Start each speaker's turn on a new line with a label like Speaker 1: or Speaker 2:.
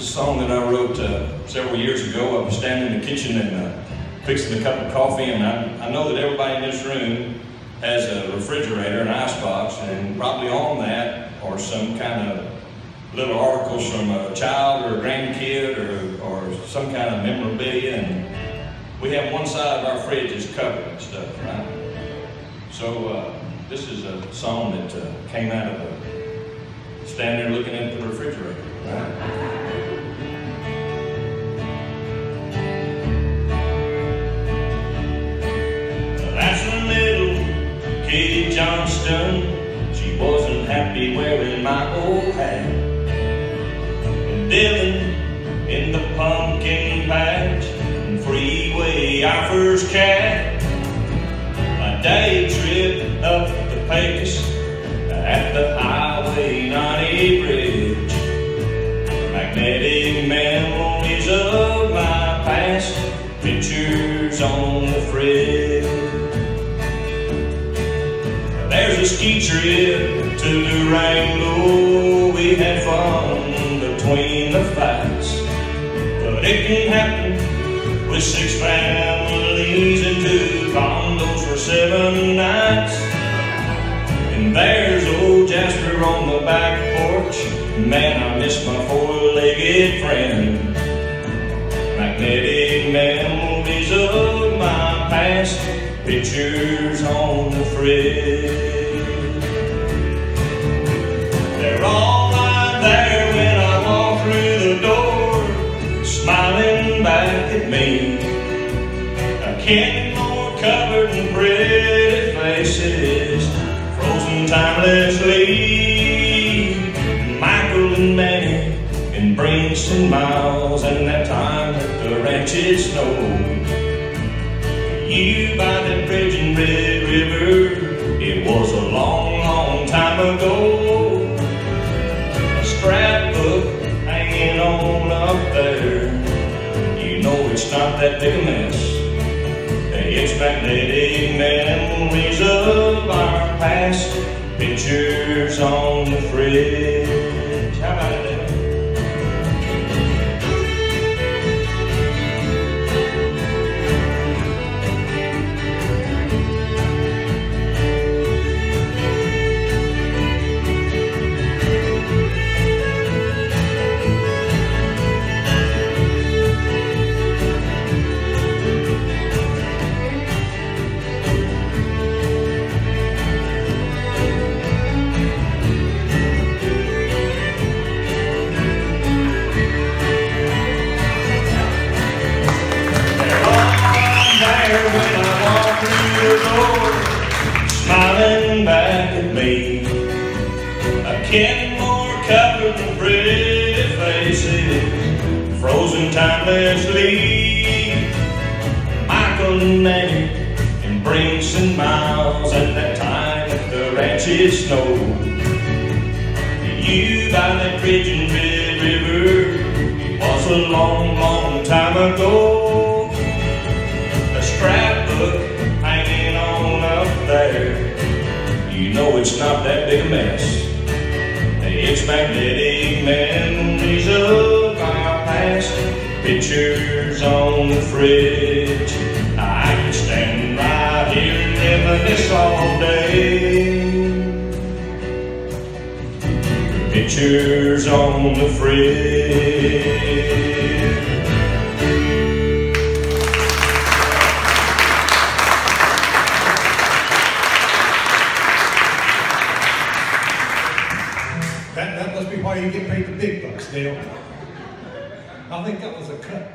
Speaker 1: song that I wrote uh, several years ago. I was standing in the kitchen and uh, fixing a cup of coffee, and I, I know that everybody in this room has a refrigerator, an icebox, and probably on that are some kind of little articles from a child or a grandkid or, or some kind of memorabilia. And we have one side of our fridge is covered and stuff, right? So uh, this is a song that uh, came out of a standing there looking at the refrigerator. That's Johnston. She wasn't happy wearing my old hat. And Dylan in the pumpkin patch. And Freeway, our first cat. My day trip up the Pecos at the Highway 90 bridge. Magnetic memories of my past, pictures on the fridge. There's a ski trip to Durango, we had fun between the fights. But it can happen with six families and two condos for seven nights. And there's old Jasper on the back porch. Man, I miss my four-legged friend. Magnetic memories of my past, pictures on the fridge. They're all right there when I walk through the door, smiling back at me. A Kenmore covered in pretty faces, frozen timelessly. Michael and Manny and Brinks and Miles, and that time at the ranch it You by that bridge in Red River, it was a long, long time ago. A scrapbook hanging on up there, you know it's not that big a mess. It's magnetic memories of our past, pictures on the fridge. Me. A Kenmore covered in pretty faces, frozen timelessly. Michael and Manny and Brinks and Miles at that time at the ranch it snowed. You by that bridge in Red River, it was a long, long time ago. Know it's not that big a mess. It's magnetic memories of our past, pictures on the fridge. I can stand right here and reminisce all day. Pictures on the fridge.
Speaker 2: I think that was a cut.